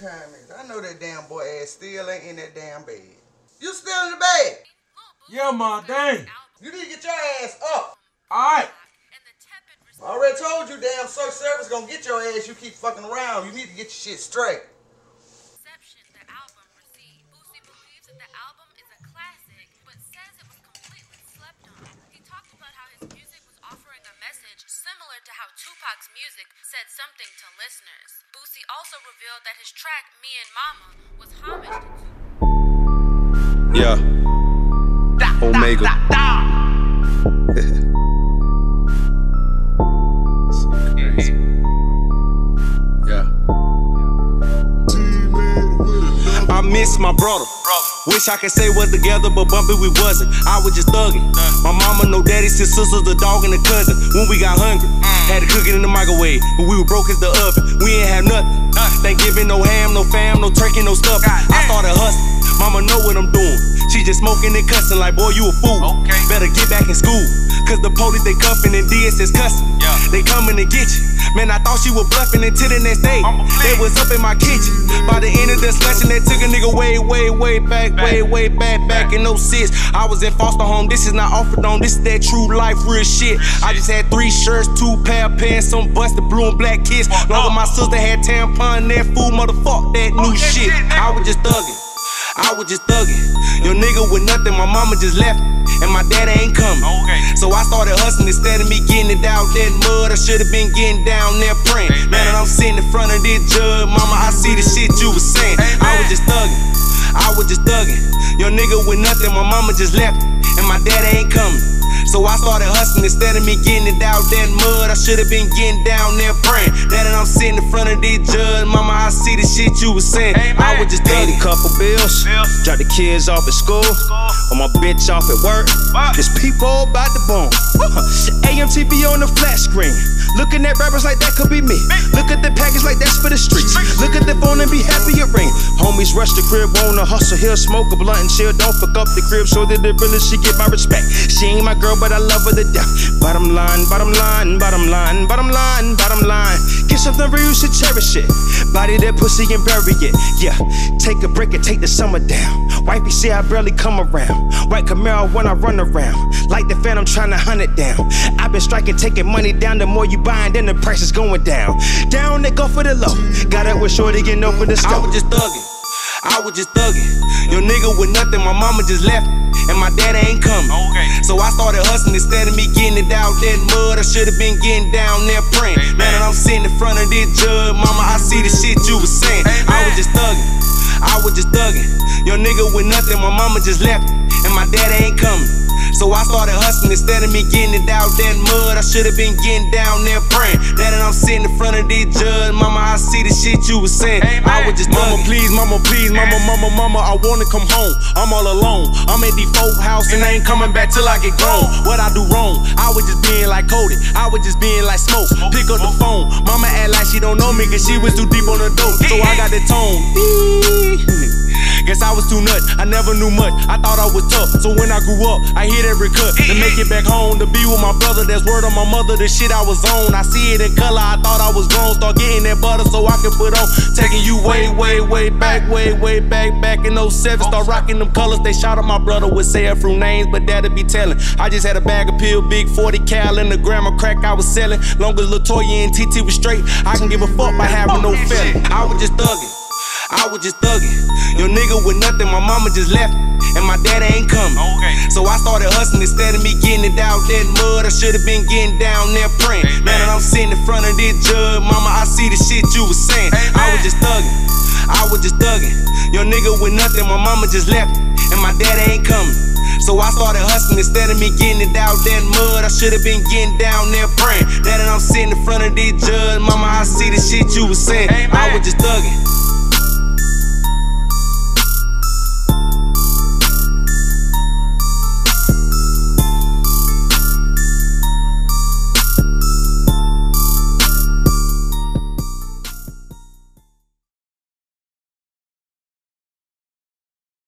what time it is. I know that damn boy ass still ain't in that damn bed. You still in the bed? Yeah, ma, dang. You need to get your ass up. Alright. I already told you damn search service gonna get your ass. You keep fucking around. You need to get your shit straight. Music said something to listeners. Boosie also revealed that his track Me and Mama was homage to Tupac. Yeah. Omega. Crazy. Yeah. I miss my brother. Wish I could say was together, but bumpy we wasn't. I was just thugging. My mama, no daddy, sis sisters, the dog, and the cousin. When we got hungry, had to cook it in the microwave. When we were broke as the oven, we ain't have nothing. Thanksgiving, no ham, no fam, no turkey, no stuff. I started hustling. Mama know what I'm doing. She just smoking and cussing like, boy, you a fool. Okay. Better get back in school. Cause the police they cuffin' and DS is cussing. They coming to get you. Man, I thought she was bluffing until the next day. They was up in my kitchen. By the end of the discussion, they took a nigga way, way, way back, way, way back, back in 06. I was in foster home. This is not offered on. This is that true life, real shit. I just had three shirts, two pair of pants, some busted blue and black kids. Longer my sister had tampon, that fool, motherfuck that new shit. I was just thugging. I was just thugging. Your nigga with nothing, my mama just left. me, And my daddy ain't coming. So I started hustling instead of me getting it out that mud. I should've been getting down there praying. Now that I'm sitting in front of this judge, mama, I see the shit you was saying. I was just thugging. I was just thugging. Your nigga with nothing, my mama just left. me, And my daddy ain't coming. So I started hustling instead of me getting it out that mud. I should've been getting down there praying. Now that I'm sitting in front of this judge, mama, I see the shit you was saying. I was just Paid a couple bills, drop the kids off at school, or my bitch off at work. There's people about the bone. AMTV on the flat screen. Looking at rappers like that could be me. Look at the package like that's for the streets. Look at the phone and be happy it ring. Homies rush the crib, wanna hustle here, smoke a blunt and chill. Don't fuck up the crib so that the really she get my respect. She ain't my girl, but I love her to death. Bottom line, bottom line, bottom line, bottom line, bottom line. Get something real, you should cherish it. Body that pussy and bury it. Yeah, take a break and take the summer down. Wifey say I barely come around. White Camaro when I run around. Like the phantom trying to hunt it down. I've been striking, taking money down. The more you buying, then the price is going down. Down, they go for the low. Got up with shorty, getting over the I scope. was just thugging. I was just thugging. Your nigga with nothing, my mama just left. me, And my daddy ain't coming. So I started hustling instead of me getting it out that mud. I should've been getting down there praying. Man, that I'm sitting in front of this judge, mama, I see the Your nigga with nothing, my mama just left. And my daddy ain't coming. So I started hustling instead of me getting it out that mud. I should've been getting down there praying. Now that I'm sitting in front of this judge, mama, I see the shit you was saying. I was just Mama, please, mama, please, mama, mama, mama, I wanna come home. I'm all alone. I'm at the folk house and I ain't coming back till I get grown. What I do wrong? I was just being like Cody. I was just being like Smoke. Pick up the phone. Mama act like she don't know me cause she was too deep on the dope. So I got the tone. Guess I was too nuts. I never knew much. I thought I was tough. So when I grew up, I hit every cut to make it back home to be with my brother. That's word on my mother. The shit I was on. I see it in color. I thought I was grown. Start getting that butter so I can put on. Taking you way, way, way back, way, way back, back in 07. Start rocking them colors. They shot at my brother with saying through names, but that'll be telling. I just had a bag of pill, big 40 cal in the gram of crack I was selling. Long as Latoya and TT was straight, I can give a fuck by having no feeling. I was just thugging. I was just thugging. Your nigga with nothing, my mama just left. And my daddy ain't coming. So I started hustling instead of me getting it out that mud. I should've been getting down there praying. Now that I'm sitting in front of this judge, mama, I see the shit you was saying. I was just thugging. I was just thugging. Your nigga with nothing, my mama just left. And my daddy ain't coming. So I started hustling instead of me getting it out that mud. I should've been getting down there praying. Now that I'm sitting in front of this judge, mama, I see the shit you was saying. I was just thugging.